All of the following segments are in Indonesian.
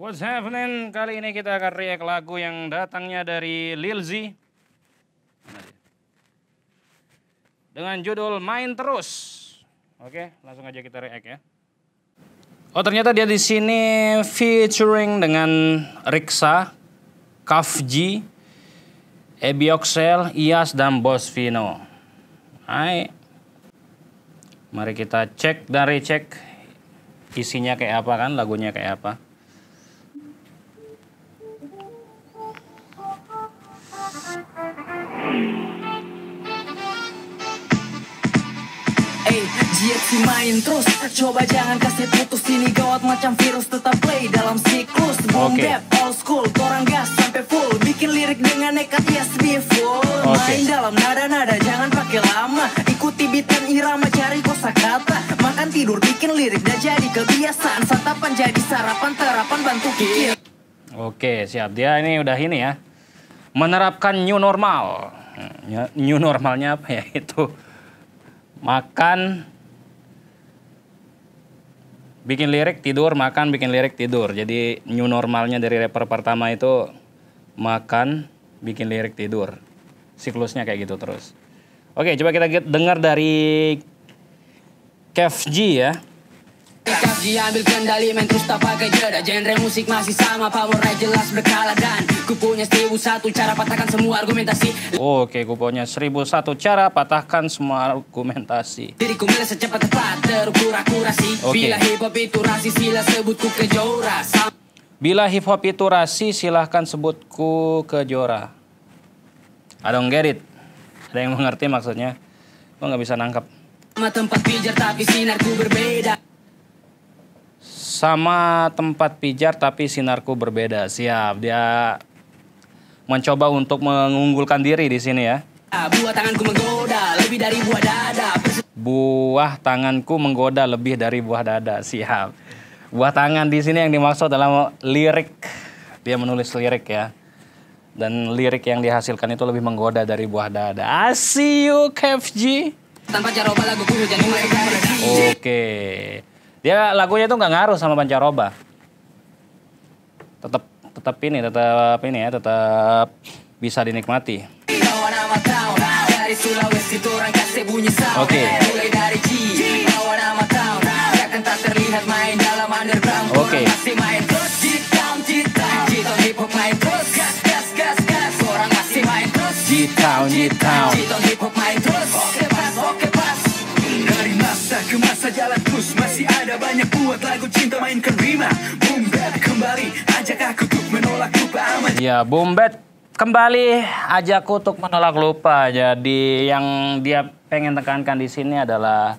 What's happening? Kali ini kita akan react lagu yang datangnya dari Lil Z. Dengan judul Main Terus. Oke, langsung aja kita react ya. Oh ternyata dia di sini featuring dengan Riksa, Kafji, Ebioxel, Ias, dan Bos Vino. Hai. Mari kita cek dan recheck isinya kayak apa kan, lagunya kayak apa. GXC main terus Coba jangan kasih putus Ini gawat macam virus Tetap play dalam siklus Boom Oke. bap, old school Torang gas sampai full Bikin lirik dengan nekat Yes, be full Oke. Main dalam nada-nada Jangan pakai lama Ikuti beat dan irama Cari kosakata Makan tidur Bikin lirik Dan jadi kebiasaan Santapan jadi sarapan Terapan bantu kikir Oke, siap. Dia ini udah ini ya. Menerapkan new normal. Hmm, New normalnya apa ya? Itu makan bikin lirik tidur, makan bikin lirik tidur. Jadi new normalnya dari rapper pertama itu makan bikin lirik tidur. Siklusnya kayak gitu terus. Oke, coba kita dengar dari Kev G ya. Kafji ambil kendali main terus tak pakai jeda Genre musik masih sama power jelas berkala Dan ku punya seribu satu cara patahkan semua argumentasi Oke, kuponnya 1001 cara patahkan semua argumentasi. Diriku milih secepat tepat terukur akurasi Oke. Bila hip hop itu rasi sila sebutku kejora Sama Bila hip hop itu rasi, silahkan sebutku ke Jora. I don't get it. Ada yang mengerti maksudnya? Gue nggak bisa nangkep. tempat pijar tapi sinarku berbeda Sama tempat pijar tapi sinarku berbeda. Siap, dia mencoba untuk mengunggulkan diri di sini ya. Buat tanganku menggoda lebih dari buah dada Buah tanganku menggoda lebih dari buah dada. Siap. Buah tangan di sini yang dimaksud dalam lirik. Dia menulis lirik ya. Dan lirik yang dihasilkan itu lebih menggoda dari buah dada. I see you, Kev G. Tanpa caroba lagu ku jadi mulai dari Oke. Dia lagunya itu nggak ngaruh sama pancaroba. Tetap tetap ini, tetap ini ya, tetap bisa dinikmati. Oke. Oke. G-Town, G-Town Dari masa ke masa jalan terus Masih ada banyak buat lagu cinta mainkan rima Boom bap kembali Ajak aku untuk Ya, Bumbet kembali ajak untuk menolak lupa. Jadi yang dia pengen tekankan di sini adalah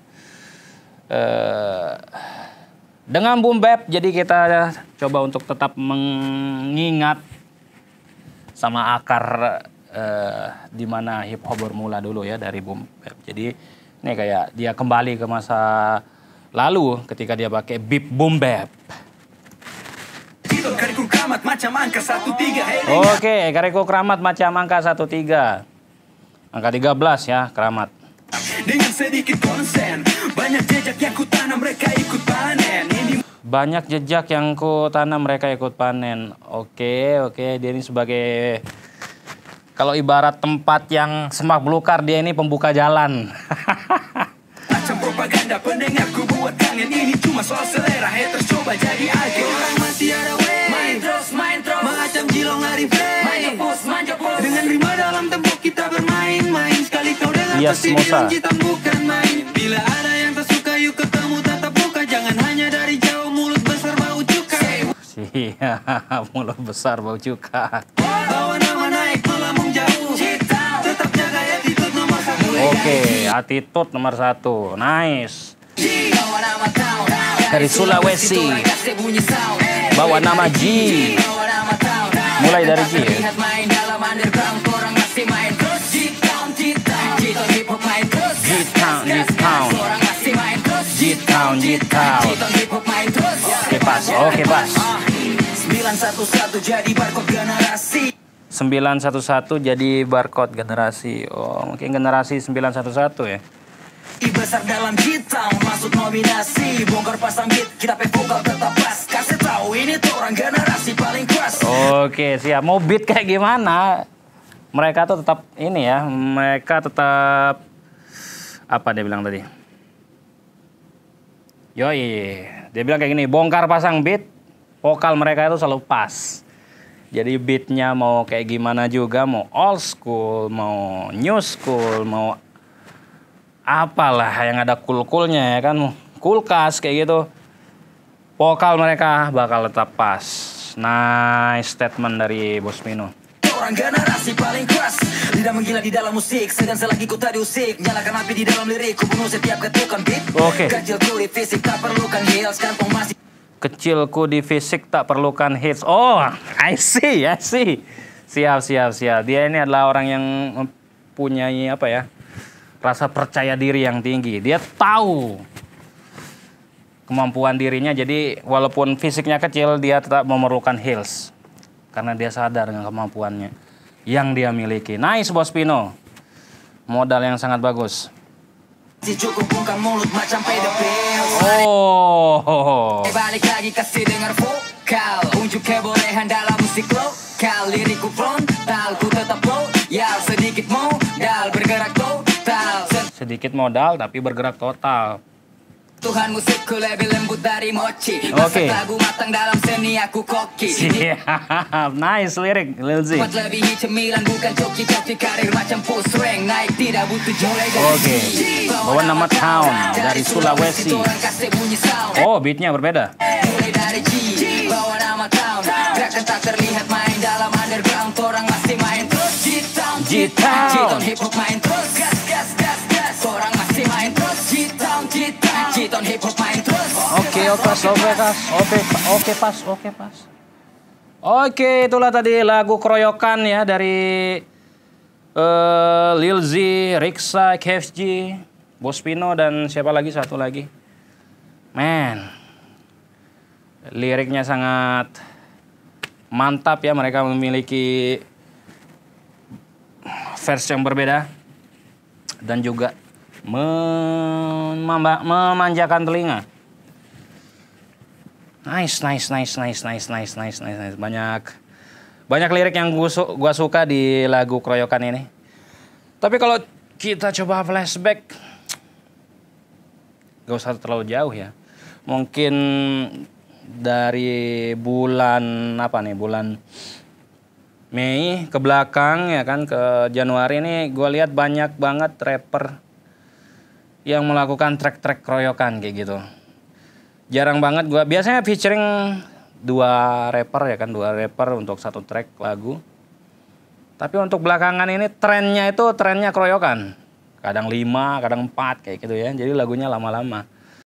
eh, dengan Bumbet jadi kita coba untuk tetap mengingat sama akar eh, di mana hip hop bermula dulu ya dari Bumbet. Jadi ini kayak dia kembali ke masa lalu ketika dia pakai beat Bumbet. Macam angka satu tiga Hey dengar Oke, Kareko Keramat macam angka 13. Angka 13 ya, Keramat. Dengan sedikit konsen Banyak jejak yang ku tanam mereka ikut panen Ini Banyak jejak yang ku tanam mereka ikut panen. Oke, oke, dia ini sebagai kalau ibarat tempat yang semak belukar dia ini pembuka jalan. melambung jauh. Tetap jaga attitude nomor satu. Oke, attitude nomor satu. Nice. Dari Sulawesi. Bawa nama G. Bawa nama tahun Mulai dari G, ya? Terus Oke, pas. Oke, pas. Ah, 911 jadi barcode generasi 911 jadi barcode generasi. Oh, mungkin generasi 911 ya. I besar dalam G-Town masuk nominasi Bongkar pasang beat kita pe vokal tetap pas Kasih tahu ini tuh orang generasi Oke, siap. Mau beat kayak gimana? Mereka tuh tetap ini ya, mereka tetap apa dia bilang tadi? Yoi, dia bilang kayak gini, bongkar pasang beat, vokal mereka itu selalu pas. Jadi beatnya mau kayak gimana juga, mau old school, mau new school, mau apalah yang ada cool-coolnya ya kan, kulkas kayak gitu. Vokal mereka bakal tetap pas. Nice statement dari Bos Mino. Orang generasi paling keras Lidah menggila di dalam musik Sedang selagi ku tadi usik Nyalakan api di dalam lirik Ku bunuh setiap ketukan beat Oke. Kecil kulit fisik tak perlukan heels Kantong masih Kecilku di fisik tak perlukan hits. Oh, I see, I see. Siap, siap, siap. Dia ini adalah orang yang mempunyai apa ya? Rasa percaya diri yang tinggi. Dia tahu kemampuan dirinya. Jadi walaupun fisiknya kecil, dia tetap memerlukan heels. Karena dia sadar dengan kemampuannya yang dia miliki. Nice Bos Pino. Modal yang sangat bagus. Oh. oh. Sedikit modal tapi bergerak total. Tuhan musikku lebih lembut dari mochi. Oke. Masak lagu matang dalam seni aku koki. Siap, nice lirik Lil Z. Buat lebihi cemilan bukan coki-coki karir macam push rank Naik tidak butuh dari Oke. G. Bawa nama town dari Sulawesi. Oh, beatnya berbeda. Mulai dari G. Bawa nama town. Gerakan tak terlihat main dalam underground. Orang masih main terus. G-Town G-Town. G-Town hip hop main terus. Gas gas gas gas. Orang masih main terus. G-Town Oke, oke, oke, pas, oke, oke, pas, oke, pas. Oke, itulah tadi lagu keroyokan ya dari eh, Lil Z, Riksa, KFG, Bos Pino dan siapa lagi satu lagi. Man, liriknya sangat mantap ya mereka memiliki versi yang berbeda dan juga memanjakan telinga. Nice, nice, nice, nice, nice, nice, nice, nice, nice. Banyak banyak lirik yang gua, su- gua suka di lagu keroyokan ini. Tapi kalau kita coba flashback, gak usah terlalu jauh ya. Mungkin dari bulan apa nih? Bulan Mei ke belakang ya kan ke Januari ini gue lihat banyak banget rapper yang melakukan track-track keroyokan kayak gitu. Jarang banget gua biasanya featuring dua rapper ya kan dua rapper untuk satu track lagu. Tapi untuk belakangan ini trennya itu trennya keroyokan. Kadang lima kadang empat kayak gitu ya. Jadi lagunya lama-lama